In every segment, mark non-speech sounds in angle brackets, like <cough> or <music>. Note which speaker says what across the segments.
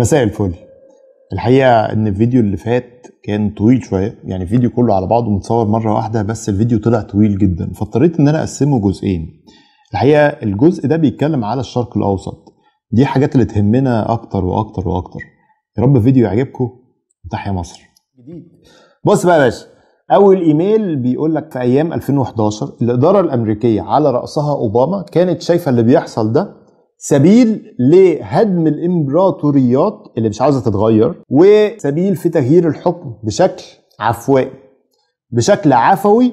Speaker 1: مساء الفل. الحقيقة إن الفيديو اللي فات كان طويل شوية يعني الفيديو كله على بعضه متصور مرة واحدة بس الفيديو طلع طويل جدا فاضطريت إن أنا أقسمه جزئين. الحقيقة الجزء ده بيتكلم على الشرق الأوسط. دي حاجات اللي تهمنا أكتر وأكتر وأكتر. يا رب الفيديو يعجبكم. وتحيا مصر. جديد. بص بقى يا باشا. أول إيميل بيقول لك في أيام 2011 الإدارة الأمريكية على رأسها أوباما كانت شايفة اللي بيحصل ده سبيل لهدم الإمبراطوريات اللي مش عاوزة تتغير وسبيل في تغيير الحكم بشكل عفوائي بشكل عفوي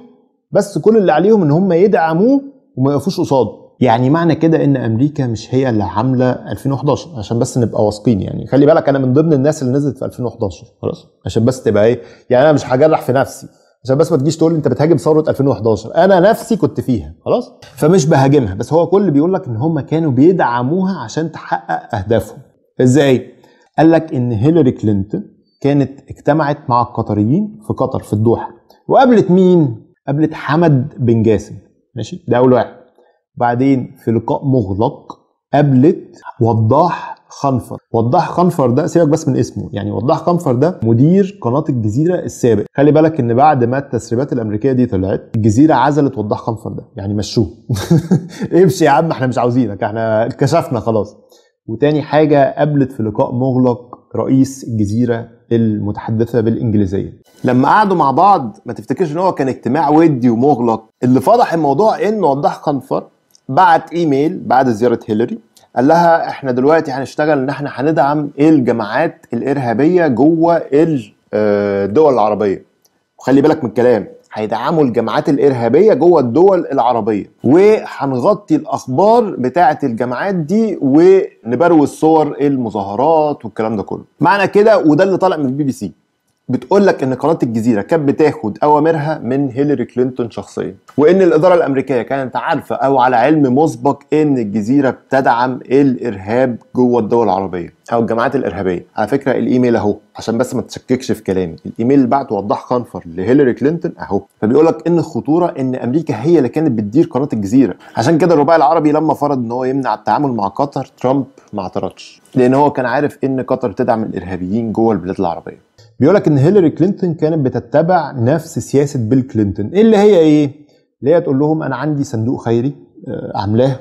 Speaker 1: بس كل اللي عليهم إن هم يدعموه وما يقفوش قصاده. يعني معنى كده إن أمريكا مش هي اللي عاملة 2011 عشان بس نبقى واثقين يعني. خلي بالك أنا من ضمن الناس اللي نزلت في 2011 خلاص عشان بس تبقى إيه يعني أنا مش هجرح في نفسي. عشان بس ما تجيش تقول انت بتهاجم ثورة 2011 أنا نفسي كنت فيها خلاص؟ فمش بهاجمها بس هو كل بيقول لك إن هم كانوا بيدعموها عشان تحقق أهدافهم. إزاي؟ قال لك إن هيلاري كلينتون كانت اجتمعت مع القطريين في قطر في الدوحة. وقابلت مين؟ قابلت حمد بن جاسم. ماشي؟ ده أول واحد. بعدين في لقاء مغلق قابلت وضاح خنفر. وضاح خنفر ده سيبك بس من اسمه يعني وضاح خنفر ده مدير قناة الجزيرة السابق. خلي بالك إن بعد ما التسريبات الأمريكية دي طلعت الجزيرة عزلت وضاح خنفر ده يعني مشوه. <laughs> امشي يا عم إحنا مش عاوزينك إحنا كشفنا خلاص. وتاني حاجة قابلت في لقاء مغلق رئيس الجزيرة المتحدثة بالإنجليزية. لما قعدوا مع بعض ما تفتكرش إن هو كان اجتماع ودي ومغلق؟ اللي فضح الموضوع ان وضح خنفر بعت إيميل بعد زيارة هيلاري قال لها إحنا دلوقتي هنشتغل إن إحنا هندعم الجماعات الإرهابية جوه الدول العربية. وخلي بالك من الكلام هيدعموا الجماعات الإرهابية جوه الدول العربية. وهنغطي الأخبار بتاعة الجماعات دي ونبروز صور المظاهرات والكلام ده كله. معنى كده وده اللي طالع من البي بي سي. بتقول لك إن قناة الجزيرة كانت بتاخد أوامرها من هيلاري كلينتون شخصيا وإن الإدارة الأمريكية كانت عارفة أو على علم مسبق إن الجزيرة بتدعم الإرهاب جوه الدول العربية أو الجماعات الإرهابية. على فكرة الإيميل أهو عشان بس ما تشككش في كلامي. الإيميل اللي بعته وضاح خنفر لهيلاري كلينتون أهو فبيقول لك إن الخطوره إن أمريكا هي اللي كانت بتدير قناة الجزيرة. عشان كده الرباعي العربي لما فرض إن هو يمنع التعامل مع قطر ترامب ما اعترضش لأن هو كان عارف إن قطر تدعم الإرهابيين جوه البلاد العربية. بيقول لك إن هيلاري كلينتون كانت بتتبع نفس سياسة بيل كلينتون. اللي هي إيه؟ اللي هي تقول لهم أنا عندي صندوق خيري عاملاه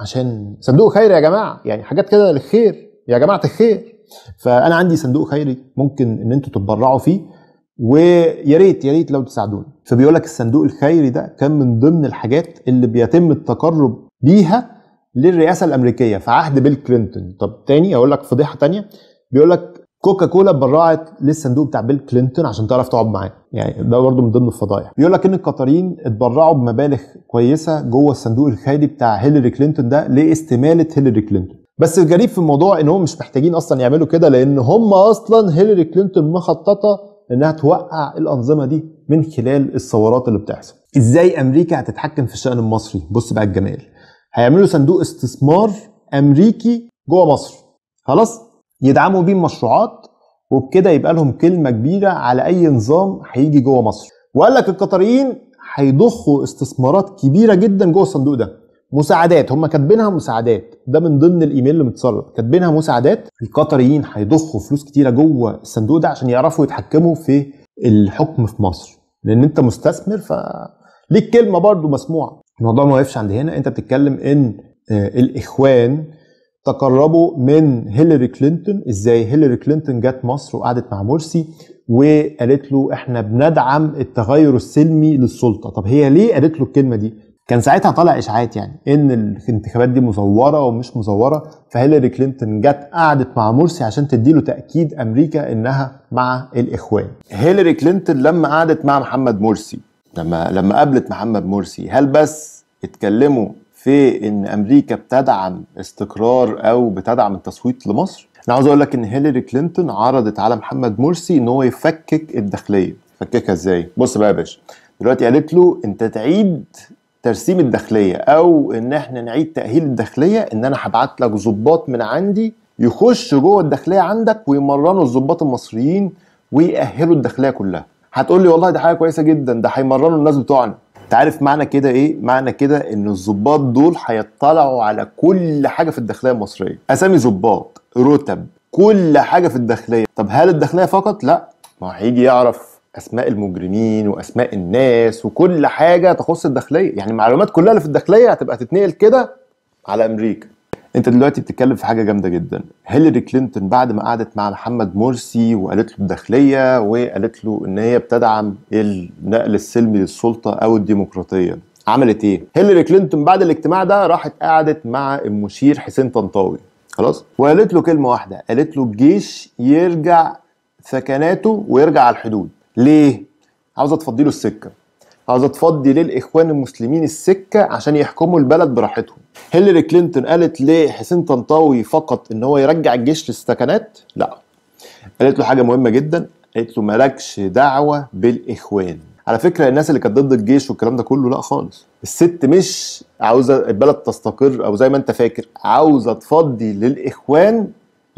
Speaker 1: عشان صندوق خيري يا جماعة يعني حاجات كده للخير يا جماعة الخير. فأنا عندي صندوق خيري ممكن إن أنتوا تتبرعوا فيه ويا ريت يا ريت لو تساعدونا فبيقول لك الصندوق الخيري ده كان من ضمن الحاجات اللي بيتم التقرب بيها للرئاسة الأمريكية في عهد بيل كلينتون. طب تاني أقول لك فضيحة تانية بيقول لك كوكا كولا اتبرعت للصندوق بتاع بيل كلينتون عشان تعرف تقعد معاه. يعني ده برضه من ضمن الفضايح. بيقول لك إن القطريين اتبرعوا بمبالغ كويسة جوه الصندوق الخيري بتاع هيلاري كلينتون ده لاستمالة هيلاري كلينتون. بس الغريب في الموضوع إن هم مش محتاجين أصلا يعملوا كده لأن هم أصلا هيلاري كلينتون مخططة إنها توقع الأنظمة دي من خلال الثورات اللي بتحصل. إزاي أمريكا هتتحكم في الشأن المصري؟ بص بقى الجمال. هيعملوا صندوق استثمار أمريكي جوه مصر. خلاص؟ يدعموا بيه المشروعات وبكده يبقى لهم كلمة كبيرة على أي نظام هيجي جوه مصر. وقال لك القطريين هيضخوا استثمارات كبيرة جدا جوه الصندوق ده. مساعدات هم كاتبينها مساعدات. ده من ضمن الإيميل اللي متسرب كاتبينها مساعدات. القطريين هيضخوا فلوس كتيرة جوه الصندوق ده عشان يعرفوا يتحكموا في الحكم في مصر. لأن أنت مستثمر ف ليك كلمة برضو مسموعة. الموضوع ما وقفش عند هنا. أنت بتتكلم إن الإخوان تقربوا من هيلاري كلينتون إزاي هيلاري كلينتون جت مصر وقعدت مع مرسي وقالت له إحنا بندعم التغير السلمي للسلطة. طب هي ليه قالت له الكلمة دي؟ كان ساعتها طالع إشاعات يعني إن الانتخابات دي مزورة ومش مزورة فهيلاري كلينتون جت قعدت مع مرسي عشان تديله تأكيد أمريكا إنها مع الإخوان. هيلاري كلينتون لما قعدت مع محمد مرسي لما لما قابلت محمد مرسي هل بس اتكلموا في إن أمريكا بتدعم استقرار أو بتدعم التصويت لمصر. أنا عاوز أقول لك إن هيلاري كلينتون عرضت على محمد مرسي إن هو يفكك الداخلية. فككها إزاي؟ بص بقى يا باشا. دلوقتي قالت له أنت تعيد ترسيم الداخلية أو إن إحنا نعيد تأهيل الداخلية إن أنا هبعت لك ظباط من عندي يخش جوه الداخلية عندك ويمرنوا الظباط المصريين ويأهلوا الداخلية كلها. هتقول لي والله دي حاجة كويسة جدا ده هيمرنوا الناس بتوعنا. انت عارف معنى كده إيه؟ معنى كده ان الظباط دول هيطلعوا على كل حاجة في الداخلية المصرية. أسامي ظباط رتب كل حاجة في الداخلية. طب هل الداخلية فقط؟ لا. ما هيجي يعرف أسماء المجرمين وأسماء الناس وكل حاجة تخص الداخلية. يعني المعلومات كلها اللي في الداخلية هتبقى تتنقل كده على أمريكا. انت دلوقتي بتتكلم في حاجة جامدة جدا. هيلاري كلينتون بعد ما قعدت مع محمد مرسي وقالت له الداخلية وقالت له إن هي بتدعم النقل السلمي للسلطة أو الديمقراطية. عملت إيه؟ هيلاري كلينتون بعد الاجتماع ده راحت قعدت مع المشير حسين طنطاوي. خلاص؟ وقالت له كلمة واحدة قالت له الجيش يرجع ثكناته ويرجع على الحدود. ليه؟ عاوزة تفضي له السكة. عاوزه تفضي للإخوان المسلمين السكة عشان يحكموا البلد براحتهم. هيلاري كلينتون قالت لحسين طنطاوي فقط إن هو يرجع الجيش للثكنات؟ لا. قالت له حاجة مهمة جدا. قالت له مالكش دعوة بالإخوان. على فكرة الناس اللي كانت ضد الجيش والكلام ده كله لا خالص. الست مش عاوزة البلد تستقر أو زي ما أنت فاكر عاوزة تفضي للإخوان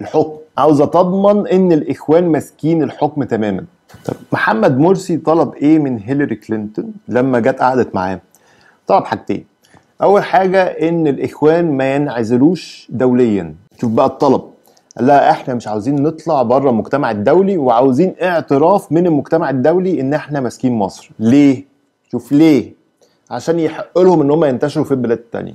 Speaker 1: الحكم. عاوزة تضمن إن الإخوان ماسكين الحكم تماما. طب محمد مرسي طلب إيه من هيلاري كلينتون لما جت قعدت معاه؟ طلب حاجتين. أول حاجة إن الإخوان ما ينعزلوش دوليا. شوف بقى الطلب. قال لها إحنا مش عاوزين نطلع بره المجتمع الدولي وعاوزين اعتراف من المجتمع الدولي إن إحنا ماسكين مصر. ليه؟ شوف ليه. عشان يحق لهم إن هم ينتشروا في البلاد التانية.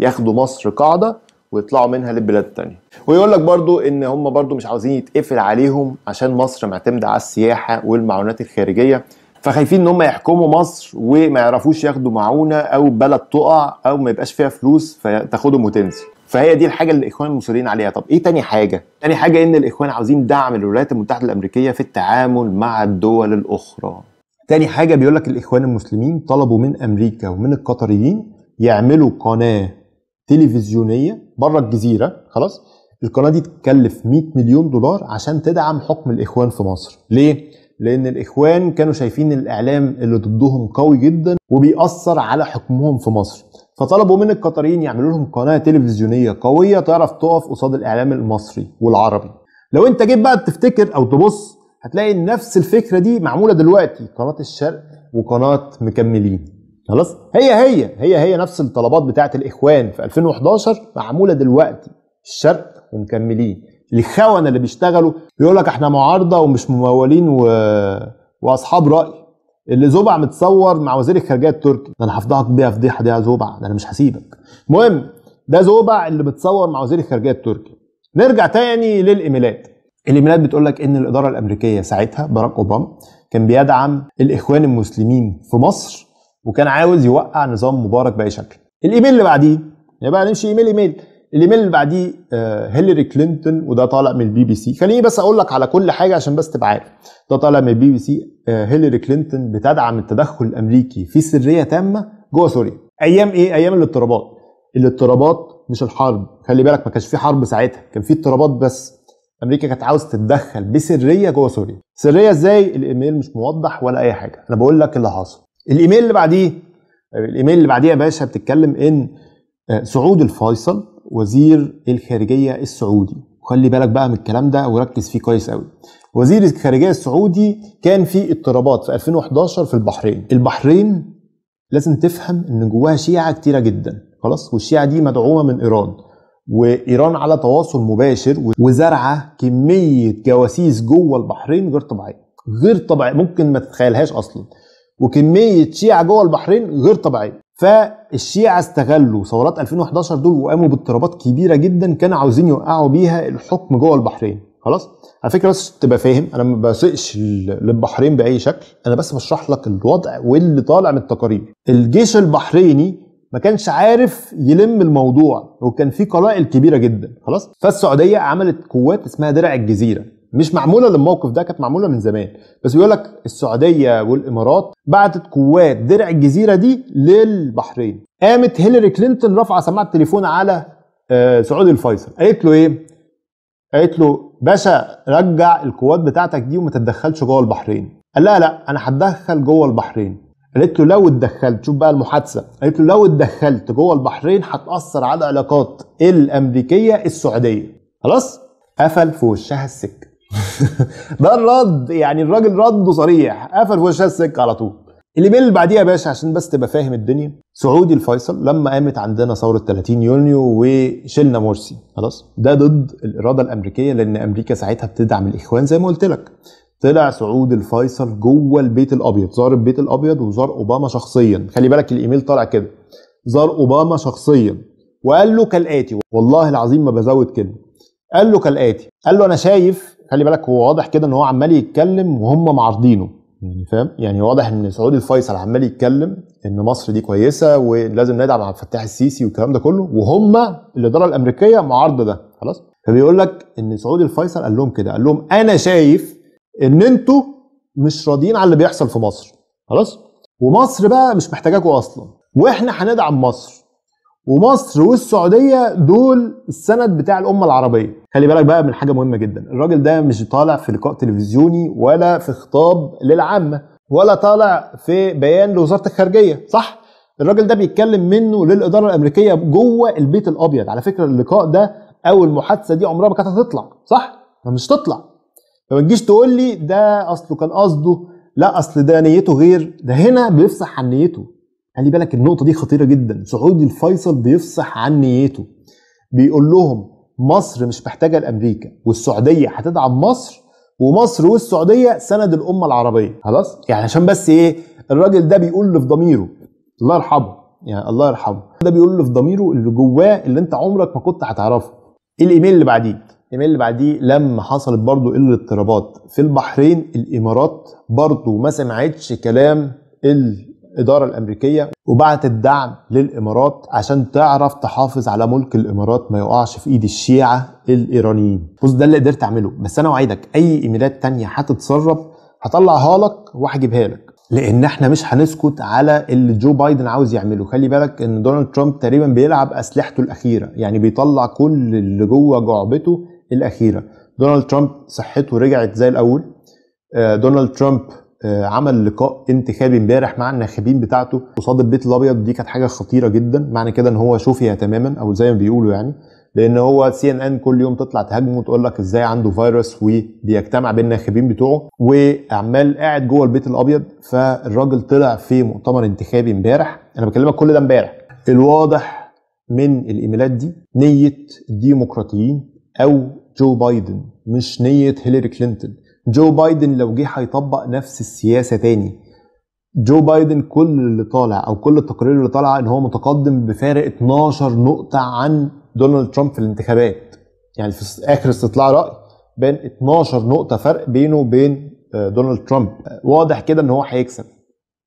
Speaker 1: ياخدوا مصر قاعدة ويطلعوا منها للبلاد التانية. ويقول لك برضو إن هم برضو مش عاوزين يتقفل عليهم عشان مصر معتمدة على السياحة والمعونات الخارجية فخايفين إن هم يحكموا مصر وما يعرفوش ياخدوا معونة أو بلد تقع أو ما يبقاش فيها فلوس فتاخدهم وتنزل. فهي دي الحاجة اللي الإخوان مصرين عليها. طب إيه تاني حاجة؟ تاني حاجة إن الإخوان عاوزين دعم الولايات المتحدة الأمريكية في التعامل مع الدول الأخرى. تاني حاجة بيقول لك الإخوان المسلمين طلبوا من أمريكا ومن القطريين يعملوا قناة تلفزيونية بره الجزيرة خلاص؟ القناة دي تكلف 100 مليون دولار عشان تدعم حكم الإخوان في مصر. ليه؟ لأن الإخوان كانوا شايفين الإعلام اللي ضدهم قوي جدا وبيأثر على حكمهم في مصر. فطلبوا من القطريين يعملوا لهم قناة تلفزيونية قوية تعرف تقف قصاد الإعلام المصري والعربي. لو انت جيت بقى تفتكر أو تبص هتلاقي نفس الفكرة دي معمولة دلوقتي قناة الشرق وقناة مكملين. خلاص؟ هي هي هي هي نفس الطلبات بتاعه الإخوان في 2011 معمولة دلوقتي. الشرق ومكملين. الخونه اللي بيشتغلوا بيقول لك إحنا معارضة ومش ممولين و... وأصحاب رأي. اللي زوبع متصور مع وزير الخارجية التركي. ده أنا هفضحك بيها فضيحه دي يا زوبع ده أنا مش هسيبك. المهم ده زوبع اللي متصور مع وزير الخارجية التركي. نرجع تاني للإيميلات. الإيميلات بتقول لك إن الإدارة الأمريكية ساعتها باراك أوباما كان بيدعم الإخوان المسلمين في مصر وكان عاوز يوقع نظام مبارك بأي شكل. الإيميل اللي بعديه يبقى نمشي إيميل إيميل. الإيميل اللي بعديه آه هيلاري كلينتون وده طالع من البي بي سي. خليني بس أقول لك على كل حاجة عشان بس تبقى عارف. ده طالع من البي بي سي. آه هيلاري كلينتون بتدعم التدخل الأمريكي في سرية تامة جوه سوريا. أيام إيه؟ أيام الاضطرابات. الاضطرابات مش الحرب. خلي بالك ما كانش في حرب ساعتها. كان في اضطرابات بس. أمريكا كانت عاوز تتدخل بسرية جوه سوريا. سرية إزاي؟ الإيميل مش موضح ولا أي حاجة. أنا بقول لك اللي حصل الإيميل اللي بعديه الإيميل اللي بعديه يا باشا بتتكلم إن سعود الفيصل وزير الخارجية السعودي. وخلي بالك بقى من الكلام ده وركز فيه كويس قوي وزير الخارجية السعودي كان في اضطرابات في 2011 في البحرين. البحرين لازم تفهم إن جواها شيعة كتيرة جدا. خلاص؟ والشيعة دي مدعومة من إيران. وإيران على تواصل مباشر وزرعه كمية جواسيس جوه البحرين غير طبيعية. غير طبيعية. ممكن ما تتخيلهاش أصلا. وكمية شيعة جوه البحرين غير طبيعية. فالشيعة استغلوا ثورات 2011 دول وقاموا باضطرابات كبيرة جدا كانوا عاوزين يوقعوا بيها الحكم جوه البحرين. خلاص؟ على فكرة بس تبقى فاهم أنا ما بسقش للبحرين بأي شكل. أنا بس بشرح لك الوضع واللي طالع من التقارير. الجيش البحريني ما كانش عارف يلم الموضوع وكان في قلائل كبيرة جدا. خلاص؟ فالسعودية عملت قوات اسمها درع الجزيرة. مش معمولة للموقف ده كانت معمولة من زمان. بس بيقول لك السعودية والإمارات بعتت قوات درع الجزيرة دي للبحرين. قامت هيلاري كلينتون رافعة سماعة التليفون على سعود الفيصل. قالت له إيه؟ قالت له باشا رجع القوات بتاعتك دي وما تتدخلش جوه البحرين. قال لا لا أنا هتدخل جوه البحرين. قالت له لو اتدخلت شوف بقى المحادثة. قالت له لو اتدخلت جوه البحرين هتأثر على العلاقات الأمريكية السعودية. خلاص؟ قفل في وشها السكة. <laughs> ده الرد يعني الراجل رده صريح. قفل في وشها السكة على طول. الايميل اللي بعديها يا باشا عشان بس تبقى فاهم الدنيا. سعودي الفيصل لما قامت عندنا ثورة 30 يونيو وشلنا مرسي. خلاص؟ ده ضد الإرادة الأمريكية لأن أمريكا ساعتها بتدعم الإخوان زي ما قلت لك. طلع سعود الفيصل جوه البيت الأبيض زار البيت الأبيض وزار أوباما شخصيا. خلي بالك الإيميل طالع كده. زار أوباما شخصيا. وقال له كالآتي والله العظيم ما بزود كلمة. قال له كالآتي. قال له أنا شايف خلي بالك هو واضح كده إن هو عمال يتكلم وهم معارضينه. يعني فاهم؟ يعني واضح إن سعود الفيصل عمال يتكلم إن مصر دي كويسة ولازم ندعم عبد الفتاح السيسي والكلام ده كله وهم الاداره الأمريكية معارضة ده. خلاص؟ فبيقول لك إن سعود الفيصل قال لهم كده قال لهم أنا شايف إن أنتوا مش راضيين على اللي بيحصل في مصر. خلاص؟ ومصر بقى مش محتاجاكم أصلا وإحنا هندعم مصر. ومصر والسعودية دول السند بتاع الأمة العربية. خلي بالك بقى من حاجة مهمة جدا. الراجل ده مش طالع في لقاء تلفزيوني ولا في خطاب للعامة ولا طالع في بيان لوزارة الخارجية صح؟ الراجل ده بيتكلم منه للإدارة الأمريكية جوه البيت الأبيض. على فكرة اللقاء ده أو المحادثه دي عمرها ما كانت هتطلع صح؟ مش تطلع. فما تجيش تقول لي ده أصله كان قصده لا أصل ده نيته غير. ده هنا بيفصح عن نيته. خلي بالك النقطة دي خطيرة جدا. سعودي الفيصل بيفصح عن نيته. بيقول لهم مصر مش محتاجة لأمريكا والسعودية هتدعم مصر ومصر والسعودية سند الأمة العربية. خلاص؟ يعني عشان بس إيه؟ الراجل ده بيقول اللي في ضميره. الله يرحمه. يعني الله يرحمه. ده بيقول اللي في ضميره اللي جواه اللي أنت عمرك ما كنت هتعرفه. إيه الإيميل اللي بعديه؟ الإيميل اللي بعديه لما حصلت برضو الاضطرابات. في البحرين الإمارات برضو ما سمعتش كلام الإدارة الأمريكية وبعتت دعم للإمارات عشان تعرف تحافظ على ملك الإمارات ما يقعش في إيد الشيعة الإيرانيين. بص ده اللي قدرت أعمله. بس أنا اوعدك أي إيميلات تانية هتتسرب هطلعها لك وهجيبها لك. لأن إحنا مش هنسكت على اللي جو بايدن عاوز يعمله. خلي بالك إن دونالد ترامب تقريبا بيلعب أسلحته الأخيرة. يعني بيطلع كل اللي جوه جعبته الأخيرة. دونالد ترامب صحته رجعت زي الأول. دونالد ترامب عمل لقاء انتخابي امبارح مع الناخبين بتاعته. قصاد البيت الأبيض دي كانت حاجة خطيرة جدا. معنى كده إن هو شفي تماما أو زي ما بيقولوا يعني. لأن هو سي ان ان كل يوم تطلع تهاجمه وتقول لك إزاي عنده فيروس وبيجتمع بين الناخبين بتوعه. وعمال قاعد جوه البيت الأبيض فالراجل طلع في مؤتمر انتخابي امبارح. أنا بكلمك كل ده امبارح. الواضح من الإيميلات دي نية الديمقراطيين أو جو بايدن مش نية هيلاري كلينتون. جو بايدن لو جه هيطبق نفس السياسة تاني. جو بايدن كل اللي طالع أو كل التقارير اللي طالعة إن هو متقدم بفارق 12 نقطة عن دونالد ترامب في الانتخابات. يعني في آخر استطلاع رأي بين 12 نقطة فرق بينه وبين دونالد ترامب واضح كده إن هو هيكسب.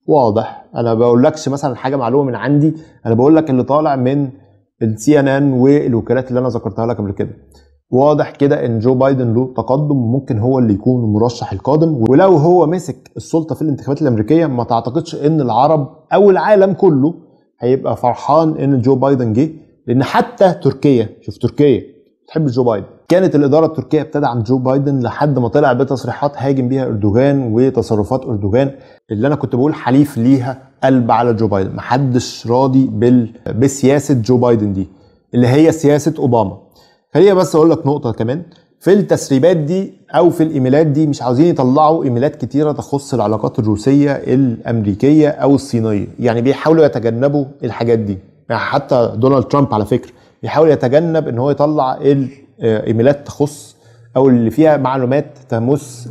Speaker 1: واضح. أنا بقولكش مثلا حاجة معلومة من عندي. أنا بقول لك اللي طالع من السي ان ان والوكالات اللي أنا ذكرتها لك قبل كده. واضح كده إن جو بايدن له تقدم وممكن هو اللي يكون المرشح القادم. ولو هو مسك السلطة في الانتخابات الأمريكية ما تعتقدش إن العرب أو العالم كله هيبقى فرحان إن جو بايدن جه. لأن حتى تركيا شوف تركيا بتحب جو بايدن. كانت الإدارة التركية بتدعم جو بايدن لحد ما طلع بتصريحات هاجم بيها إردوغان وتصرفات إردوغان اللي أنا كنت بقول حليف ليها قلب على جو بايدن. محدش راضي بال... بسياسة جو بايدن دي اللي هي سياسة أوباما. خليني بس أقول لك نقطة كمان. في التسريبات دي أو في الايميلات دي مش عاوزين يطلعوا ايميلات كتيرة تخص العلاقات الروسية الامريكية أو الصينية. يعني بيحاولوا يتجنبوا الحاجات دي. يعني حتى دونالد ترامب على فكرة بيحاول يتجنب ان هو يطلع الايميلات تخص أو اللي فيها معلومات تمس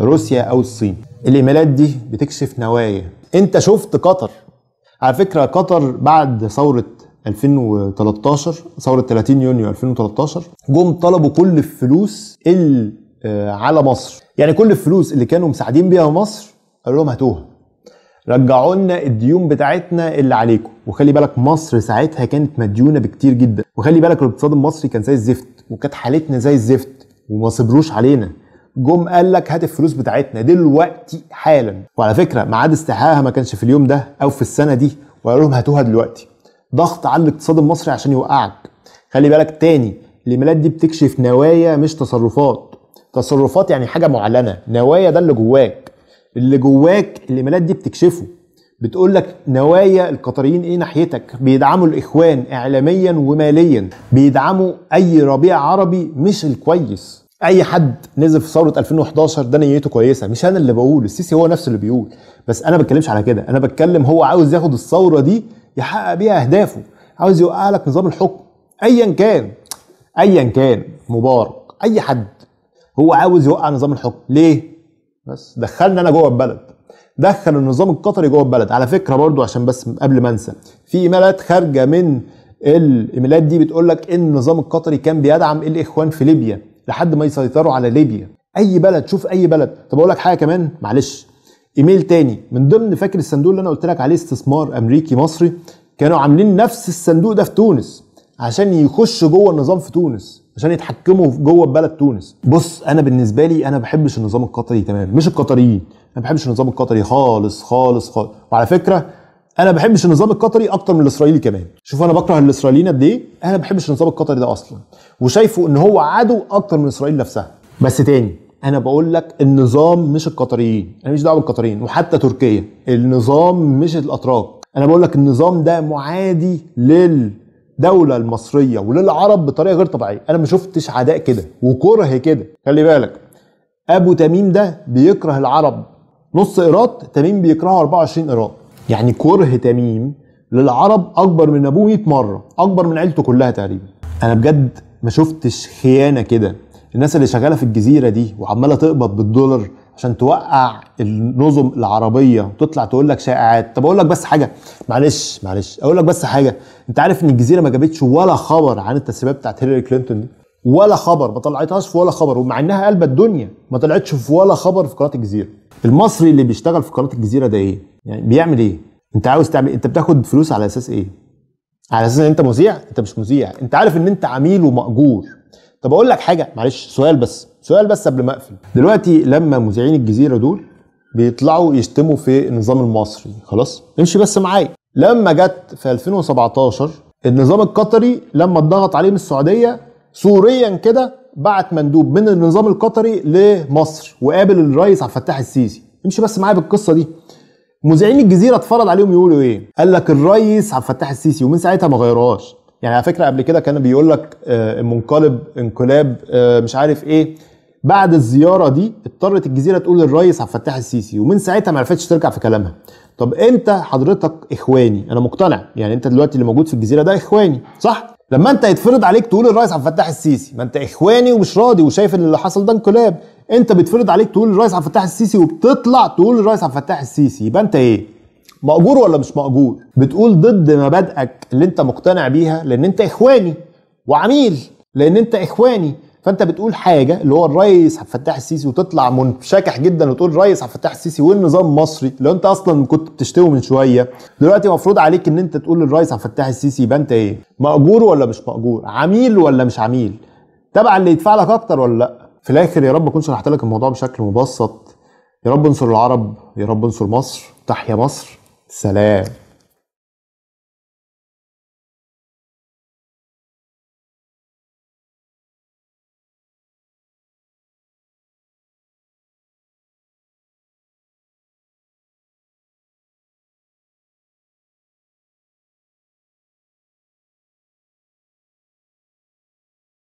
Speaker 1: روسيا أو الصين. الايميلات دي بتكشف نوايا. انت شفت قطر؟ على فكرة قطر بعد ثورة 2013 ثورة 30 يونيو 2013 جم طلبوا كل الفلوس اللي على مصر. يعني كل الفلوس اللي كانوا مساعدين بيها مصر قالوا لهم هاتوها. رجعوا لنا الديون بتاعتنا اللي عليكم. وخلي بالك مصر ساعتها كانت مديونة بكتير جدا. وخلي بالك الاقتصاد المصري كان زي الزفت وكانت حالتنا زي الزفت وما صبروش علينا. جم قال لك هات الفلوس بتاعتنا دلوقتي حالا. وعلى فكرة ميعاد استحقاقها ما كانش في اليوم ده أو في السنة دي وقالوا لهم هاتوها دلوقتي. ضغط على الاقتصاد المصري عشان يوقعك. خلي بالك تاني الايميلات دي بتكشف نوايا مش تصرفات. تصرفات يعني حاجة معلنة نوايا ده اللي جواك. اللي جواك الايميلات دي بتكشفه. بتقول لك نوايا القطريين إيه ناحيتك؟ بيدعموا الإخوان اعلاميا وماليا. بيدعموا أي ربيع عربي مش الكويس. أي حد نزل في ثورة 2011 ده نيته كويسة. مش أنا اللي بقول السيسي هو نفسه اللي بيقول. بس أنا ما بتكلمش على كده. أنا بتكلم هو عاوز ياخد الثورة دي يحقق بيها أهدافه. عاوز يوقع لك نظام الحكم. ايا كان ايا كان مبارك أي حد. هو عاوز يوقع نظام الحكم. ليه؟ بس دخلنا أنا جوه البلد. دخل النظام القطري جوه البلد. على فكرة برضو عشان بس قبل ما أنسى. في إيميلات خارجة من الإيميلات دي بتقول لك إن النظام القطري كان بيدعم الإخوان في ليبيا لحد ما يسيطروا على ليبيا. أي بلد شوف أي بلد. طب أقول لك حاجة كمان معلش. إيميل تاني. من ضمن فاكر الصندوق اللي أنا قلت لك عليه استثمار أمريكي مصري كانوا عاملين نفس الصندوق ده في تونس عشان يخشوا جوه النظام في تونس عشان يتحكموا جوه بلد تونس. بص أنا بالنسبة لي أنا ما بحبش النظام القطري تماما مش القطريين. أنا ما بحبش النظام القطري خالص خالص خالص. وعلى فكرة أنا ما بحبش النظام القطري أكتر من الإسرائيلي كمان. شوف أنا بكره الإسرائيليين قد إيه؟ أنا ما بحبش النظام القطري ده أصلا. وشايفه إن هو عدو أكتر من إسرائيل نفسها. بس تاني أنا بقول لك النظام مش القطريين أنا مش دعوة بالقطريين وحتى تركيا النظام مش الأتراك. أنا بقول لك النظام ده معادي للدولة المصرية وللعرب بطريقة غير طبيعية. أنا ما شفتش عداء كده وكره كده. خلي بالك أبو تميم ده بيكره العرب. نص إيراد تميم بيكرهه 24 إيراد. يعني كره تميم للعرب أكبر من أبوه 100 مرة أكبر من عيلته كلها تقريبا. أنا بجد ما شفتش خيانة كده. الناس اللي شغالة في الجزيرة دي وعمالة تقبض بالدولار عشان توقع النظم العربية وتطلع تقول لك شائعات. طب أقول لك بس حاجة معلش معلش أقول لك بس حاجة. أنت عارف إن الجزيرة ما جابتش ولا خبر عن التسريبات بتاعت هيلاري كلينتون دي؟ ولا خبر ما طلعتهاش في ولا خبر ومع إنها قلبة الدنيا ما طلعتش في ولا خبر في قناة الجزيرة. المصري اللي بيشتغل في قناة الجزيرة ده إيه؟ يعني بيعمل إيه؟ أنت عاوز تعمل أنت بتاخد فلوس على أساس إيه؟ على أساس إن أنت مذيع؟ أنت مش مذيع. أنت عارف إن أنت عميل ومأجور. طب أقول لك حاجة معلش سؤال بس سؤال بس قبل ما أقفل. دلوقتي لما مذيعين الجزيرة دول بيطلعوا يشتموا في النظام المصري خلاص؟ امشي بس معايا. لما جت في 2017 النظام القطري لما اتضغط عليه من السعودية سوريا كده بعت مندوب من النظام القطري لمصر وقابل الرئيس عبد الفتاح السيسي. امشي بس معايا بالقصة دي. مذيعين الجزيرة اتفرض عليهم يقولوا إيه؟ قال لك الرئيس عبد الفتاح السيسي ومن ساعتها ما غيرهاش يعني على فكرة قبل كده كان بيقول لك آه، منقلب انقلاب آه، مش عارف إيه. بعد الزيارة دي اضطرت الجزيرة تقول للرئيس عبد الفتاح السيسي ومن ساعتها ما عرفتش ترجع في كلامها. طب انت حضرتك إخواني؟ أنا مقتنع. يعني إنت دلوقتي اللي موجود في الجزيرة ده إخواني صح؟ لما إنت يتفرض عليك تقول الرئيس عبد الفتاح السيسي ما إنت إخواني ومش راضي وشايف إن اللي حصل ده انقلاب. انت بيتفرض عليك تقول الرئيس عبد الفتاح السيسي وبتطلع تقول الرئيس عبد الفتاح السيسي؟ يبقى إنت إيه؟ مأجور ولا مش مأجور؟ بتقول ضد مبادئك اللي انت مقتنع بيها لأن انت إخواني وعميل لأن انت إخواني. فأنت بتقول حاجة اللي هو الرئيس عبد الفتاح السيسي وتطلع منشكح جدا وتقول الرئيس عبد الفتاح السيسي والنظام المصري لو انت أصلا كنت بتشتمه من شوية دلوقتي مفروض عليك إن انت تقول للرئيس عبد الفتاح السيسي يبقى انت إيه؟ مأجور ولا مش مأجور؟ عميل ولا مش عميل؟ تبع اللي يدفع لك أكتر ولا لأ؟ في الآخر يا رب أكون شرحت لك الموضوع بشكل مبسط. يا رب انصر العرب يا رب انصر مصر تحيا مصر. سلام.